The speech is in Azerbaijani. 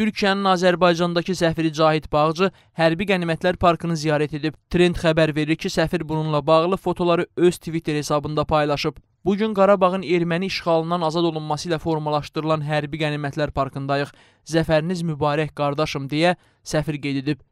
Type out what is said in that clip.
Türkiyənin Azərbaycandakı səfiri Cahid Bağcı hərbi qənimətlər parkını ziyarət edib. Trend xəbər verir ki, səfir bununla bağlı fotoları öz Twitter hesabında paylaşıb. Bu gün Qarabağın erməni işğalından azad olunması ilə formalaşdırılan hərbi qənimətlər parkındayıq. Zəfəriniz mübarək qardaşım deyə səfir qeyd edib.